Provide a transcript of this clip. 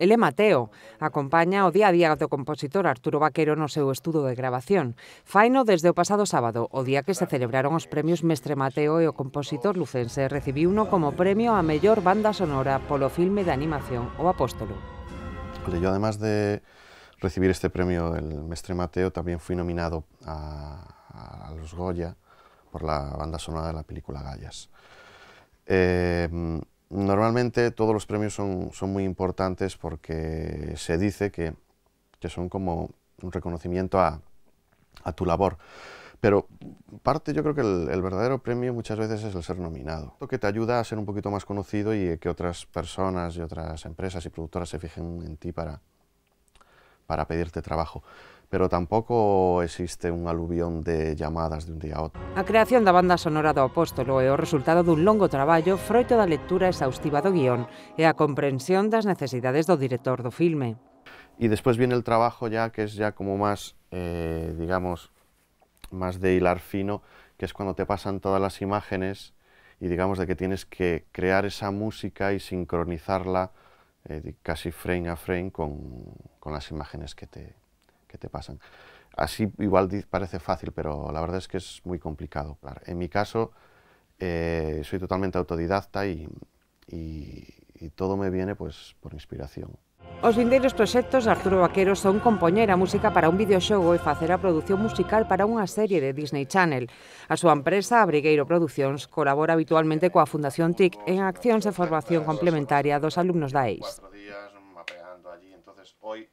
Ele Mateo acompaña o día a día do compositor Arturo Vaquero no seu estudo de grabación. Faino desde o pasado sábado, o día que se celebraron os premios Mestre Mateo e o compositor lucense recibiu uno como premio a mellor banda sonora polo filme de animación O Apóstolo. Yo además de recibir este premio el Mestre Mateo también fui nominado a, a los Goya por la banda sonora de la película Gallas. Eh, Normalmente todos los premios son, son muy importantes porque se dice que, que son como un reconocimiento a, a, tu labor. Pero parte yo creo que el, el, verdadero premio muchas veces es el ser nominado, lo que te ayuda a ser un poquito más conocido y que otras personas y otras empresas y productoras se fijen en ti para, para pedirte trabajo pero tampouco existe un aluvión de llamadas de un día a outro. A creación da banda sonora do Apóstolo é o resultado dun longo traballo froito da lectura exhaustiva do guion e a comprensión das necesidades do director do filme. Y después viene el trabajo ya que es ya como más, eh, digamos, más de hilar fino, que es cuando te pasan todas las imágenes y digamos de que tienes que crear esa música y sincronizarla eh, casi frame a frame con, con las imágenes que te, que te pasan. Así igual parece fácil, pero la verdad es que es muy complicado. Claro, en mi caso, eh, soy totalmente autodidacta y, y, y todo me viene pues, por inspiración. Os vindeiros proxectos de Arturo Vaquero son compoñer a música para un videoxogo e facer a produción musical para unha serie de Disney Channel. A súa empresa, Abrigueiro Producións, colabora habitualmente coa Fundación TIC en accións de formación complementaria dos alumnos da EIS. Días mapeando allí, entonces hoy